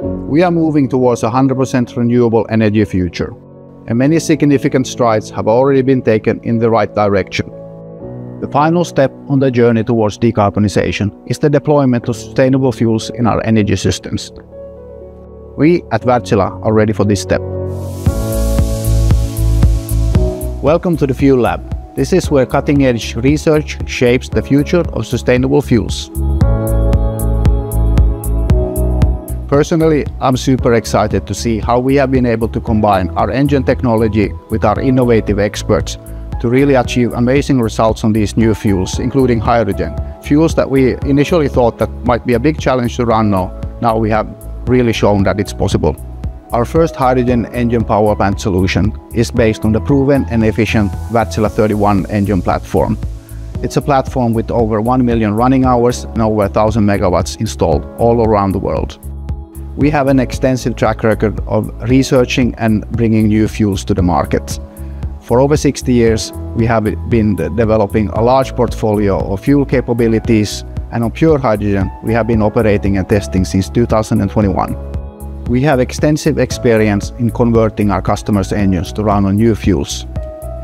We are moving towards a 100% renewable energy future, and many significant strides have already been taken in the right direction. The final step on the journey towards decarbonization is the deployment of sustainable fuels in our energy systems. We at Wärtsilä are ready for this step. Welcome to the Fuel Lab. This is where cutting-edge research shapes the future of sustainable fuels. Personally, I'm super excited to see how we have been able to combine our engine technology with our innovative experts to really achieve amazing results on these new fuels, including hydrogen. Fuels that we initially thought that might be a big challenge to run now, now we have really shown that it's possible. Our first hydrogen engine power plant solution is based on the proven and efficient Wärtsilä 31 engine platform. It's a platform with over 1 million running hours and over 1000 megawatts installed all around the world. We have an extensive track record of researching and bringing new fuels to the market. For over 60 years, we have been developing a large portfolio of fuel capabilities, and on pure hydrogen, we have been operating and testing since 2021. We have extensive experience in converting our customers' engines to run on new fuels.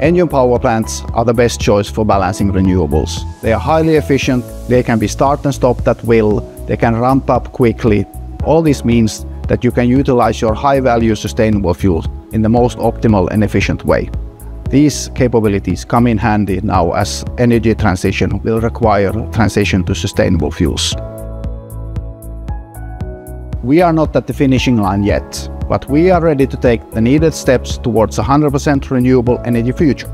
Engine power plants are the best choice for balancing renewables. They are highly efficient, they can be start and stopped at will, they can ramp up quickly. All this means that you can utilize your high-value sustainable fuels in the most optimal and efficient way. These capabilities come in handy now as energy transition will require transition to sustainable fuels. We are not at the finishing line yet, but we are ready to take the needed steps towards a 100% renewable energy future.